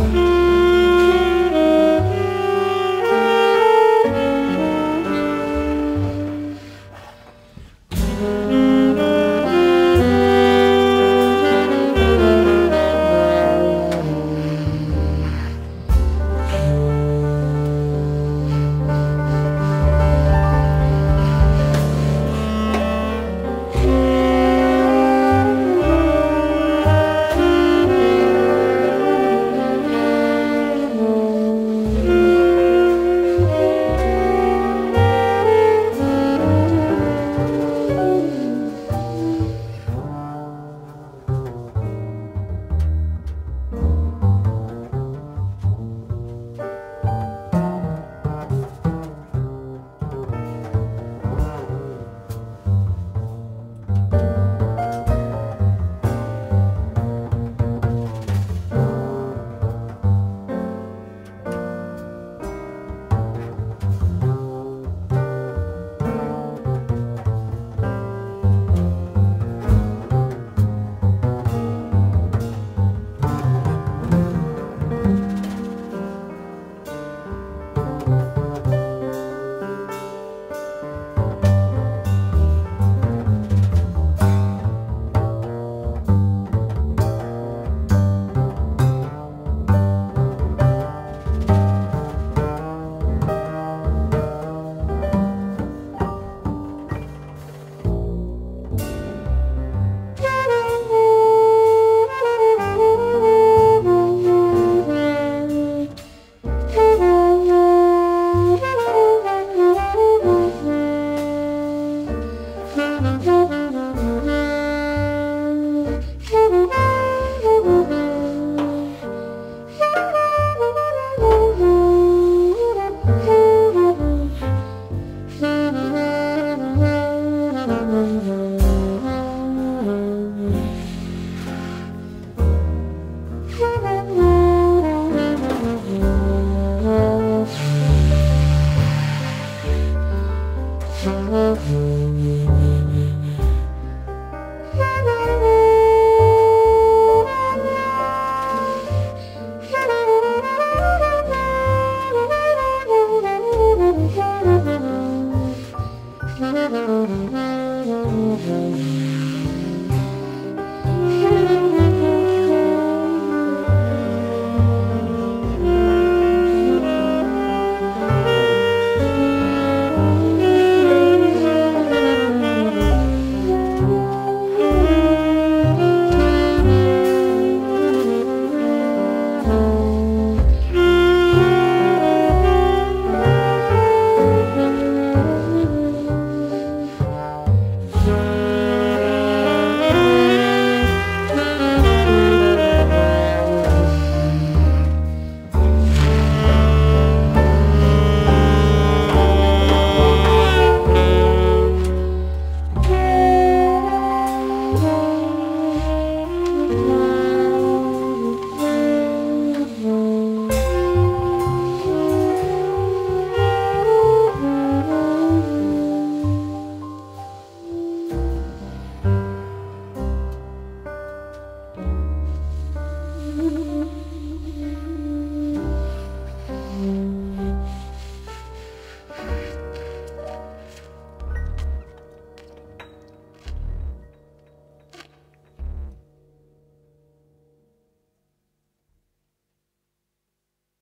home. You.